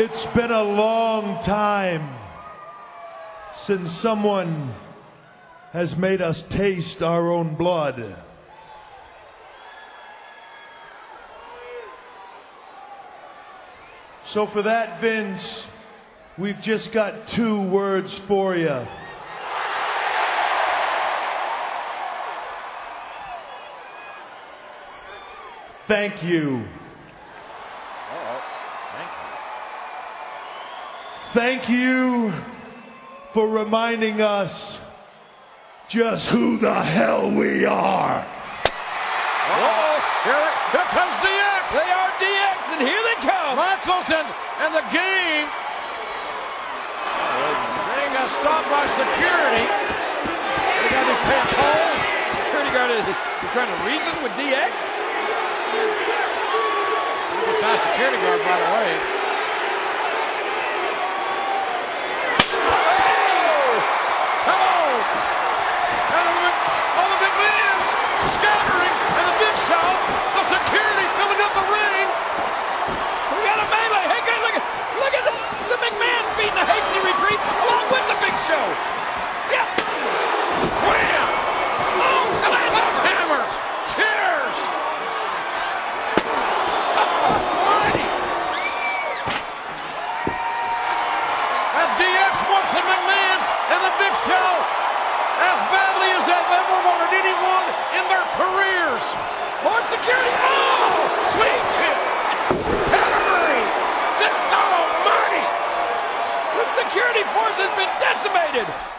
It's been a long time since someone has made us taste our own blood. So, for that, Vince, we've just got two words for you. Thank you. Thank you for reminding us just who the hell we are. Oh, here, here comes DX. They are DX, and here they come. Michaels and, and the game. Being uh, stopped by security. They got to pay a toll. Security guard is trying to reason with DX? He's a security guard, by the way. Security. Oh, Sweet! Good God Almighty! the security force has been decimated.